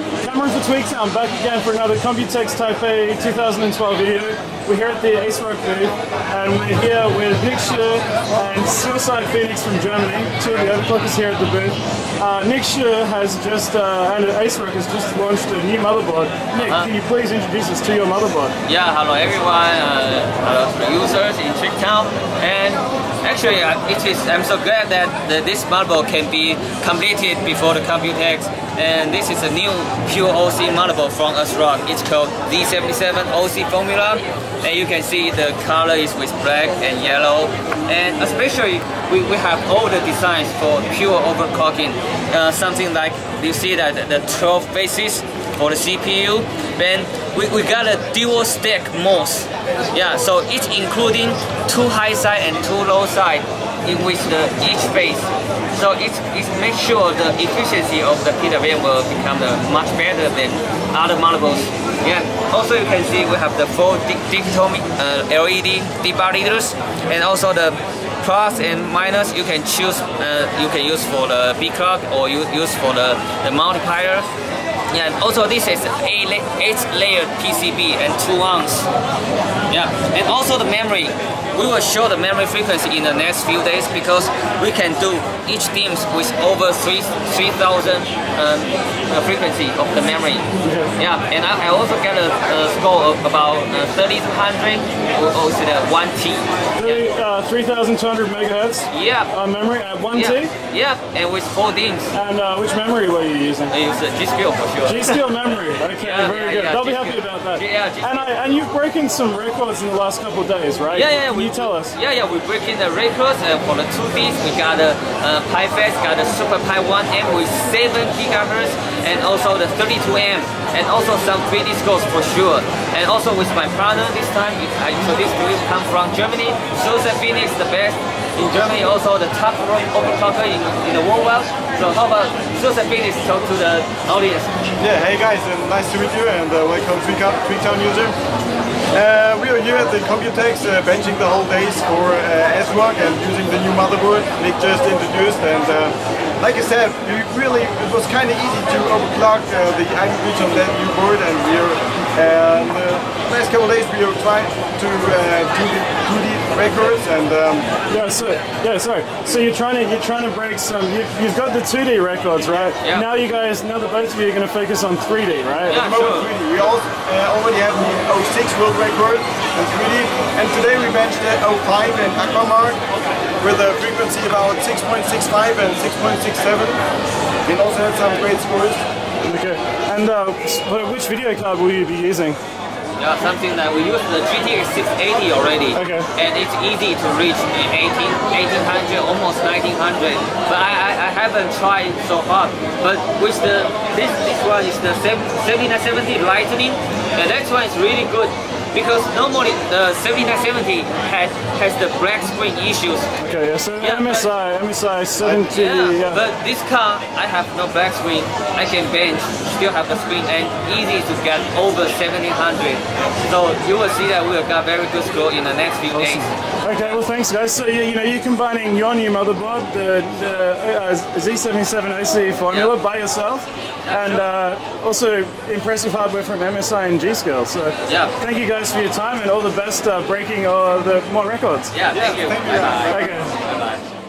Cameron for Tweaktown, back again for another Computex Taipei 2012 video. We're here at the ASRock booth, and we're here with Nick Shih and Suicide Phoenix from Germany, two of the overclockers here at the booth. Uh, Nick Shih has just, uh, and ASRock has just launched a new motherboard. Nick, Uh-huh. can you please introduce us to your motherboard? Yeah, hello everyone, uh, hello to the users in Tweaktown. And actually, uh, it is, I'm so glad that the, this motherboard can be completed before the Computex. And this is a new pure OC motherboard from ASRock. It's called Z77 OC Formula. And you can see the color is with black and yellow. And especially, we, we have all the designs for pure overclocking. Uh, something like you see that the 12 phases for the CPU. Then we, we got a dual stack MOS. Yeah, so it's including two high side and two low side in which the each phase. So it, it makes sure the efficiency of the PWM will become the much better than other motherboards. Yeah. Also you can see we have the four di digital uh, LED debug and also the plus and minus you can choose uh, you can use for the B clock or you use for the, the multiplier yeah, also this is eight layered PCB and two ounce. Yeah, and also the memory. We will show the memory frequency in the next few days because we can do each DIMMs with over 3 3000 um, the frequency of the memory. Yeah, and I, I also get a, a score of about uh, 3200 or also the 1T. Three, uh, 3,200 megahertz Yeah, uh, memory at 1T. yeah, yeah, and with four DIMMs. And uh, which memory were you using? I use a G-Skill for sure. G-Skill memory. Okay, Yeah, very yeah, good. yeah, They'll be happy about that. Yeah, and I and you've broken some records in the last couple of days, right? Yeah, yeah, Can we you tell us? Yeah, yeah, we break in the records uh, for the two Ds. We got the uh, Pi Fast, got the Super Pi 1M with 7 gigahertz, and also the 32M, and also some 3D scores for sure. And also with my partner this time, it- I introduced to you come from Germany. Joseph Phoenix, the best in Germany, also the top ro- overclocker in, in the world. So how about Joseph Phoenix talk to the audience? Yeah, hey guys, and nice to meet you and uh, welcome to Tweaktown, Tweaktown user. Uh, we are here at the Computex uh, benching the whole days for uh, ASRock and using the new motherboard Nick just introduced and uh, like I said, we really, it was kind of easy to overclock uh, the Ivy Bridge on that new board and we are, and uh, last couple of days we are trying to uh, do the 2D records and um, Yeah, so yeah, sorry. So you're trying to you're trying to break some. You, you've got the 2D records, right? Yeah. Now you guys, now the both of you are going to focus on 3D, right? Yeah. Moment Sure. 3D. We also uh, already have the 06 world record in 3D, and today we benched the 05 in Aquamark with a frequency about 6.65 and 6.67. We also had some great scores. Okay. And uh, which video card will you be using? Yeah, something that we use the GTX 680 already. Okay. And it's easy to reach in 18, 1800, almost 1900. But I, I, I haven't tried so far. But with the, this, this one is the 7970 Lightning. And that one is really good. Because normally the 7970 has, has the black screen issues. Okay, yeah, so Yeah, MSI, MSI 70, Yeah, yeah. but this car, I have no black screen. I can bench, still have the screen, and easy to get over 1700. So you will see that we will get very good score in the next few days. Okay, well thanks guys. So you, you know you're combining your new motherboard, the, the uh, Z77 OC formula Yeah. by yourself, and uh, also impressive hardware from MSI and G-Skill. So Yeah. thank you guys for your time and all the best uh, breaking uh, the more records. Yeah, thank you. thank you. Bye-bye. Okay. Bye-bye.